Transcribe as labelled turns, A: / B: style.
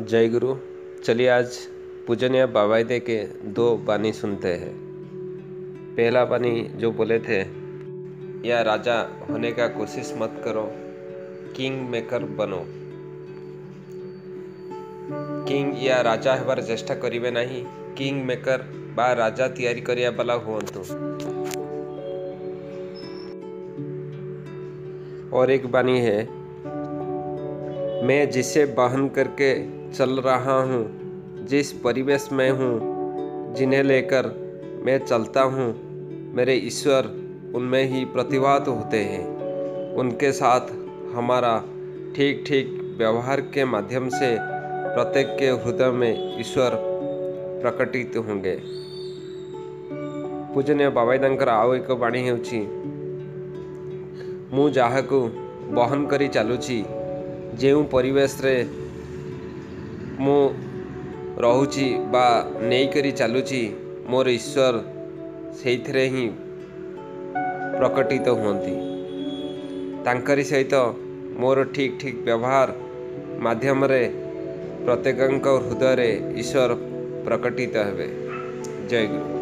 A: जय गुरु। चलिए आज पूजनीय बाबाई दे के दो बानी सुनते हैं। पहला बानी जो बोले थे, या राजा, होने का कोशिश मत करो। किंग मेकर बनो। किंग या राजा हेबार चेष्टा करिवे नहीं। किंग मेकर बा राजा तैयारी करिया बला हुवंतु। और एक बानी है मैं जिसे बहन करके चल रहा हूँ जिस परिवेश में हूँ जिन्हें लेकर मैं चलता हूँ मेरे ईश्वर उनमें ही प्रतिभात होते हैं उनके साथ हमारा ठीक ठीक व्यवहार के माध्यम से प्रत्येक के हृदय में ईश्वर प्रकटित होंगे ପୂଜନୀୟ ବାବାଇଦାଙ୍କର ଆଉ ଏକ ବାଣୀ ହେଉଛି ମୁଁ ଯାହାକୁ ବହନ କରି ଚାଲୁଛି ଯେଉଁ ପରିବେଶରେ ମୁଁ ରହୁଛି ବା ନେଇକରି ଚାଲୁଛି ମୋର ଈଶ୍ୱର ସେଇଥିରେ ହିଁ ପ୍ରକଟିତ ହୁଅନ୍ତି ତାଙ୍କରି ସହିତ ମୋର ଠିକ୍ ଠିକ୍ ବ୍ୟବହାର ମାଧ୍ୟମରେ ପ୍ରତ୍ୟେକଙ୍କ ହୃଦୟରେ ଈଶ୍ୱର ପ୍ରକଟିତ ହେବେ ଜୟ ଗୁରୁ